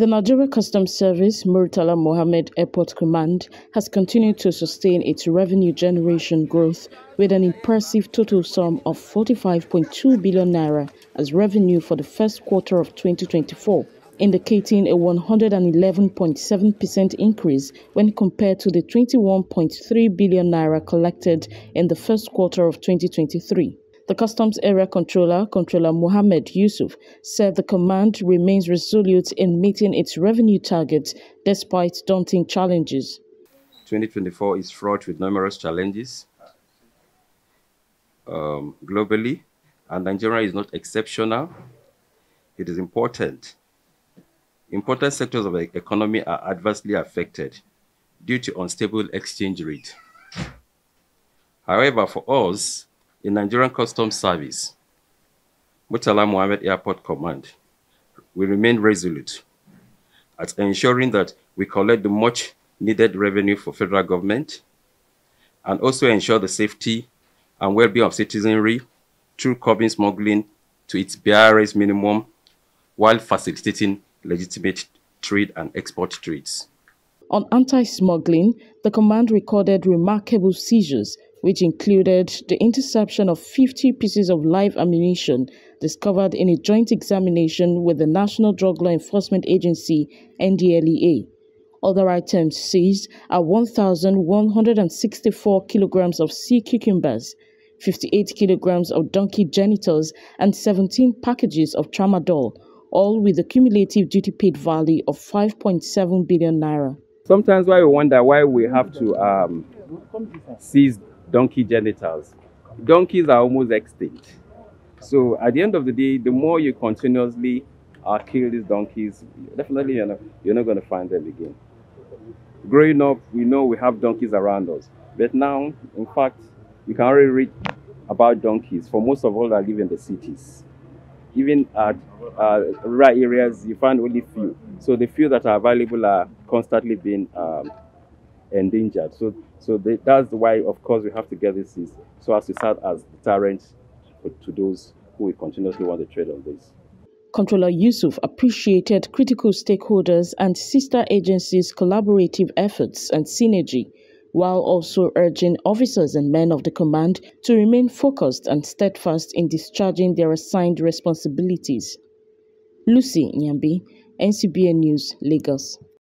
The Nigeria Customs Service Murtala Mohammed Airport Command has continued to sustain its revenue generation growth with an impressive total sum of 45.2 billion naira as revenue for the first quarter of 2024, indicating a 111.7% increase when compared to the 21.3 billion naira collected in the first quarter of 2023. The Customs Area Controller, Controller Mohammed Yusuf, said the command remains resolute in meeting its revenue targets despite daunting challenges. 2024 is fraught with numerous challenges um, globally, and Nigeria is not exceptional. It is important. Important sectors of the economy are adversely affected due to unstable exchange rate. However, for us, the Nigerian Customs Service, Murtala Mohammed Airport Command, will remain resolute at ensuring that we collect the much needed revenue for federal government and also ensure the safety and well-being of citizenry through curbing smuggling to its barest minimum while facilitating legitimate trade and export trades. On anti-smuggling, the command recorded remarkable seizures which included the interception of 50 pieces of live ammunition discovered in a joint examination with the National Drug Law Enforcement Agency NDLEA. Other items seized are 1,164 kilograms of sea cucumbers, 58 kilograms of donkey genitals, and 17 packages of tramadol, all with a cumulative duty paid value of 5.7 billion naira. Sometimes why we wonder why we have to um, seize donkey genitals. Donkeys are almost extinct. So at the end of the day, the more you continuously uh, kill these donkeys, definitely you're not, you're not going to find them again. Growing up, we know we have donkeys around us. But now, in fact, you can already read about donkeys for most of all that live in the cities. Even at uh, rural areas, you find only few. So the few that are available are constantly being um, endangered. So, so that's why, of course, we have to get this so as to serve as deterrent to those who will continuously want to trade on this. Controller Yusuf appreciated critical stakeholders and sister agencies' collaborative efforts and synergy, while also urging officers and men of the command to remain focused and steadfast in discharging their assigned responsibilities. Lucy Nyambi, NCBN News, Lagos.